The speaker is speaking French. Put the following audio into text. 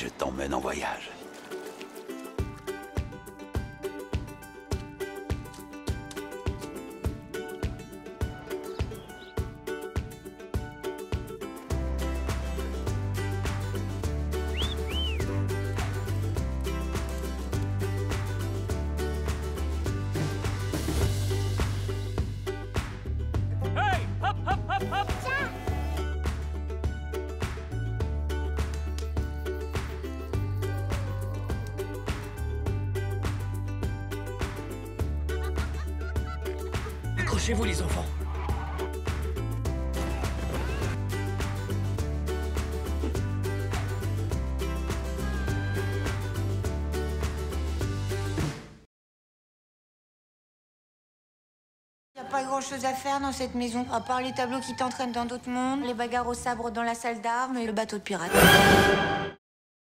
Je t'emmène en voyage. Accrochez-vous les enfants. Y a pas grand chose à faire dans cette maison, à part les tableaux qui t'entraînent dans d'autres mondes, les bagarres au sabre dans la salle d'armes et le bateau de pirate.